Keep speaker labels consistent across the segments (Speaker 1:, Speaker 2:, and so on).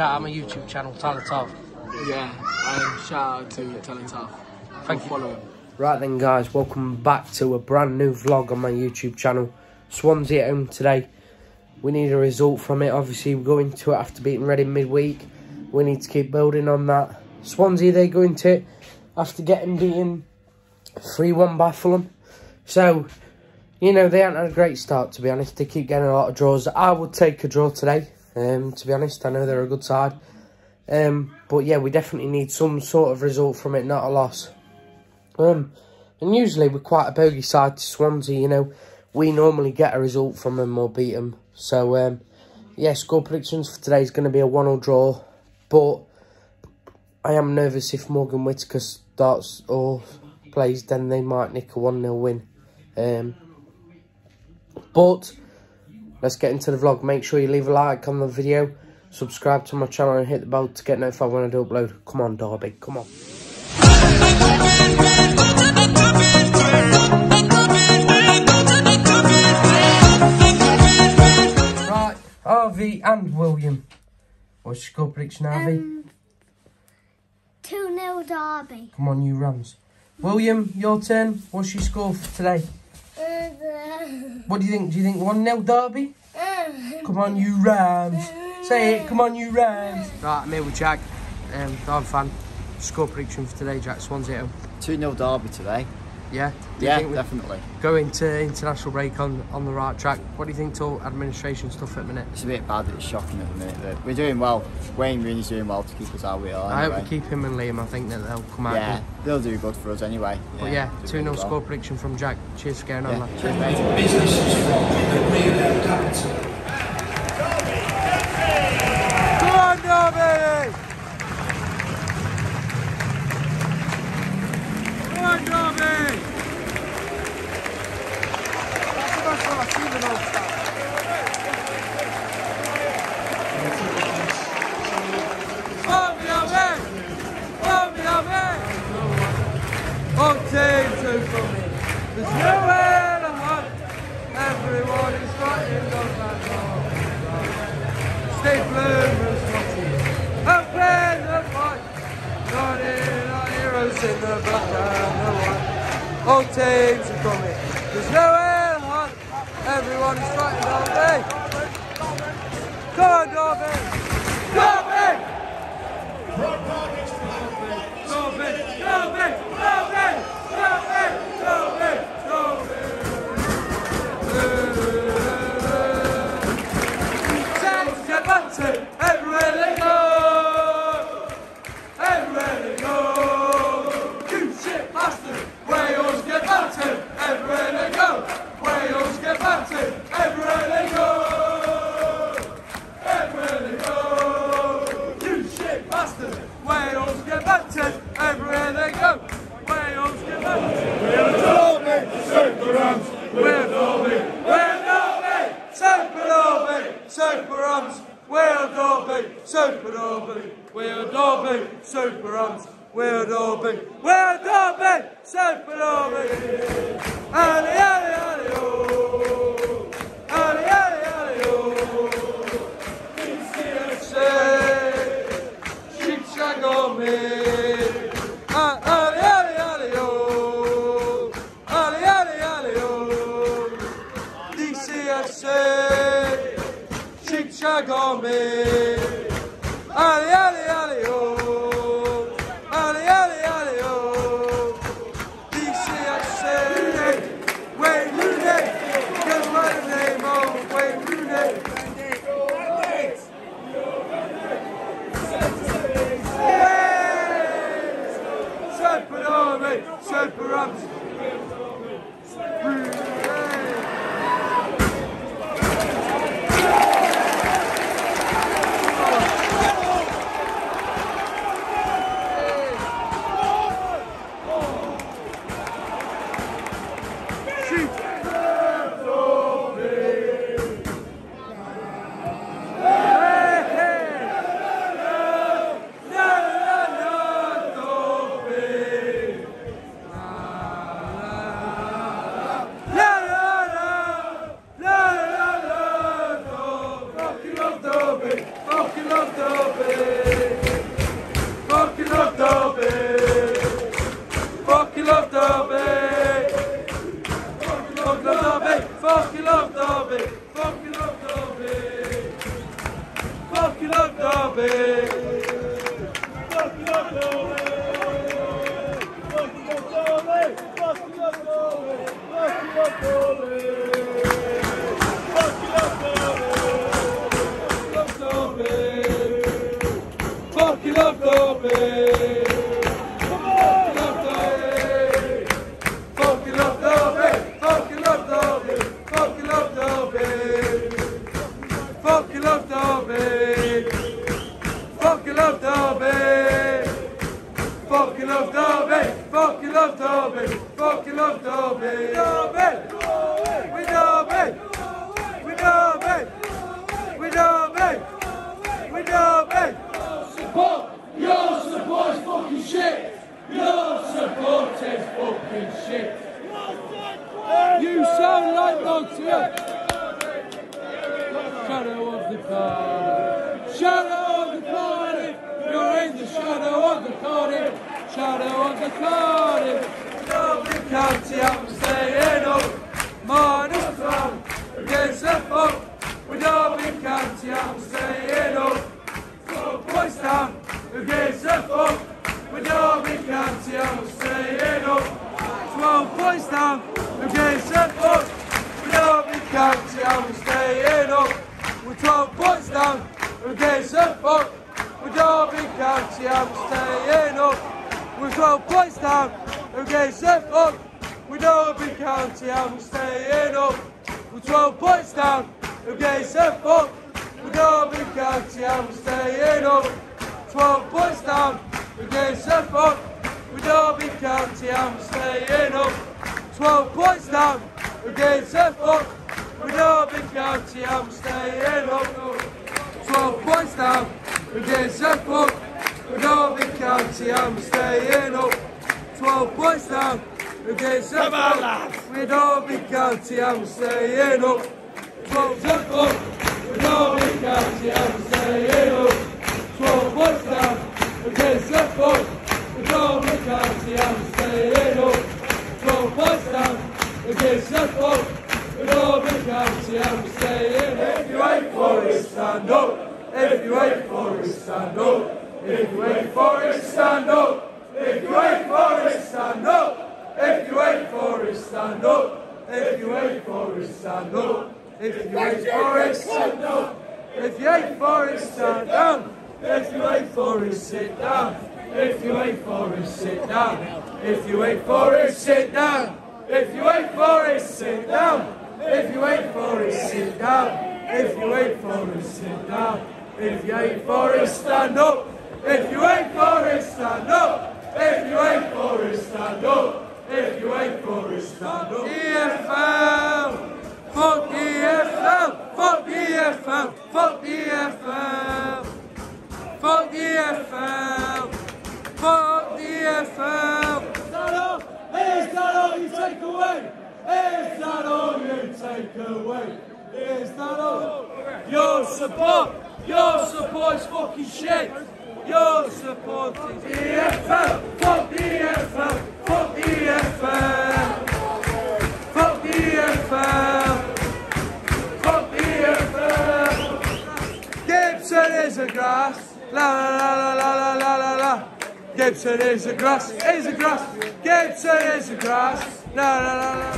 Speaker 1: Could you shout out my YouTube channel, Talent Off?
Speaker 2: Yeah, um, shout out to Talent Off.
Speaker 1: Thank you.
Speaker 2: Follow him.
Speaker 1: Right then, guys, welcome back to a brand new vlog on my YouTube channel. Swansea at home today. We need a result from it. Obviously, we're going to it after beating Reading midweek. We need to keep building on that. Swansea, they go into it after getting beaten 3-1 by Fulham. So, you know, they haven't had a great start, to be honest. They keep getting a lot of draws. I would take a draw today, um, to be honest. I know they're a good side. Um, but, yeah, we definitely need some sort of result from it, not a loss. Um, and usually we're quite a bogey side to Swansea, you know. We normally get a result from them or beat them. So, um, yeah, score predictions for today is going to be a 1-0 draw. But I am nervous if Morgan Whittaker starts or plays, then they might nick a 1-0 win. Um, but let's get into the vlog. Make sure you leave a like on the video, subscribe to my channel and hit the bell to get notified when I do upload. Come on, Derby, come on. Right, Harvey and William. What's your score prediction, Harvey?
Speaker 3: Um, 2 0 Derby.
Speaker 1: Come on, you Rams. William, your turn. What's your score for today? What do you think? Do you think 1 0 Derby? Come on, you Rams. Say it. Come on, you Rams. Right, I'm here with Jack. Um, Derby fan. Score prediction for today, Jack. Swansea at home.
Speaker 4: 2 0 Derby today.
Speaker 1: Yeah? Do you
Speaker 4: Yeah,
Speaker 1: think
Speaker 4: definitely.
Speaker 1: Going to international break on, on the right track? What do you think to administration stuff at the minute?
Speaker 4: It's a bit bad, it's shocking at the minute. but We're doing well. Wayne Rooney's doing well to keep us how we are.
Speaker 1: I hope
Speaker 4: Anyway.
Speaker 1: we keep him and Liam. I think that they'll come out
Speaker 4: Yeah,
Speaker 1: good.
Speaker 4: they'll do good for us anyway.
Speaker 1: But yeah, 2 0
Speaker 4: well.
Speaker 1: score prediction from Jack. Cheers for getting on,
Speaker 4: Yeah,
Speaker 1: lad.
Speaker 4: cheers, mate.
Speaker 5: businesses from the real capital.
Speaker 1: Bastard. Wales get battered everywhere they go. Wales get battered. We're Derby, Super Rams. We're Derby, we're Derby, Super Derby, Super Rams. We're Derby, Super Derby, we're Derby, Super Rams. We're we're Derby, kan U geeft ze op Maar daar ben ik aan ze jou zeggen op Gewoon 12 points down. ze op Maar daar ben ik aan ze jou zeggen op We twaalf voorstaan U geeft ze op Maar daar ben ik aan ze jou zeggen op We twaalf voorstaan U geeft ze op We know we can't see how we're staying up. We're 12 points down, we're getting set up. We know we can't see how we're staying up. 12 points down. We're getting sent. We don't be county, I'm staying up. 12 points down. We're getting sent. We don't be county, I'm staying up. 12 points down. We're getting sent. We don't be county, I'm staying up. 12 points down. We're getting sent. We don't be county, I'm staying up. 12 points down. We're not be county, I'm staying up. כספות, לא מקרציה מסתיינו, לא פסטם, כספות, לא מקרציה מסתיינו. If you wait for it, stand up. If you ain't for it, stand up. If you wait for it, stand up. If you wait for it, stand up. If you wait for it, stand up. If you wait for it, stand up. If you wait for it, stand up. If you wait for it, stand down. If you ain't for it, sit down. If you ain't for it, sit down. If you ain't for it, sit down. If you ain't for it, sit down. If you ain't for it, sit down. If you ain't for it, sit down. If you ain't for it, stand up. If you ain't for it, stand up. If you ain't for it, stand up. If you ain't for it, stand up. EFL! Fuck EFL! Fuck EFL! Fuck EFL! Fuck the FL! Fuck the FL! Is that all you take away! Is that all you take away! Is that all Your support, your support is fucking shit! Your support is the FL! Fuck the FL! Fuck the FL! Fuck the FL! Gibson is a grass. La la la la la la la! Gibson is a grass! Is a grass! Gibson is a grass! La la la la!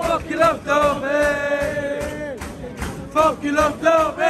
Speaker 1: Fuck you love Derby! Eh. Fuck you love Derby!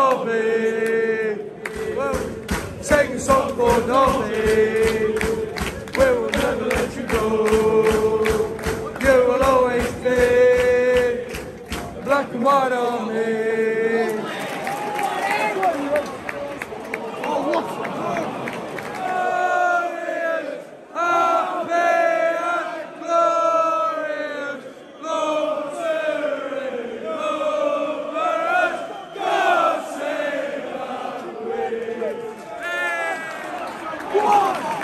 Speaker 1: Konomi. Sing song Konomi. We will never let you go. You will always be black and white on me. One.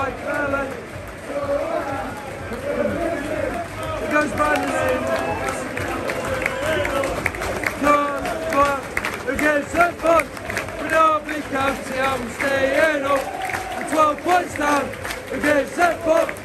Speaker 1: It goes by the name. Not against the fuck. We don't be county, I'm staying up. The 12 points down against
Speaker 6: the fuck.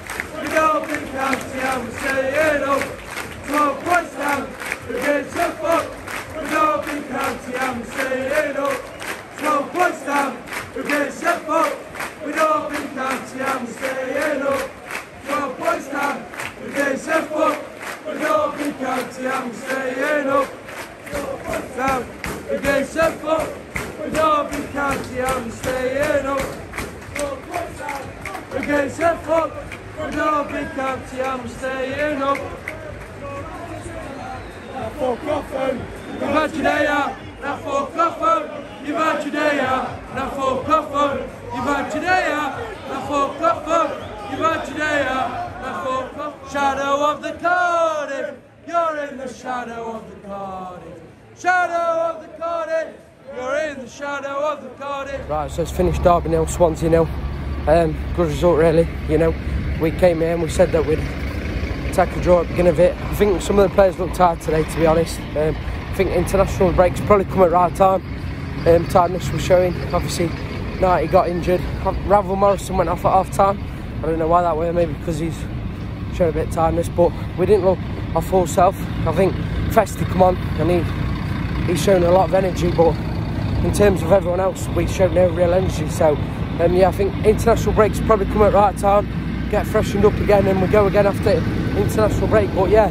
Speaker 6: Shadow of the Cardiff, you're in the shadow of the Cardiff. Shadow of the Cardiff, you're in the shadow of the Cardiff.
Speaker 1: Right, so it's finished Derby nil, Swansea nil. Um, good result, really. You know, we came here and we said that we'd take a draw at the beginning of it. I think some of the players looked tired today, to be honest. Um, I think international breaks probably come at the right time. Um, tiredness was showing. Obviously, Knighty got injured. Ravel Morrison went off at half time. I don't know why that way, maybe because he's showing a bit of tiredness, but we didn't look our full self. I think Festy come on and he, he's shown a lot of energy, but in terms of everyone else, we showed no real energy. So, um, yeah, I think international breaks probably come at the right time, get freshened up again, and we go again after international break. But yeah,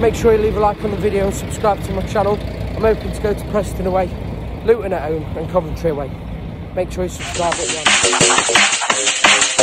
Speaker 1: make sure you leave a like on the video and subscribe to my channel. I'm hoping to go to Preston away, Luton at home, and Coventry away. Make sure you subscribe.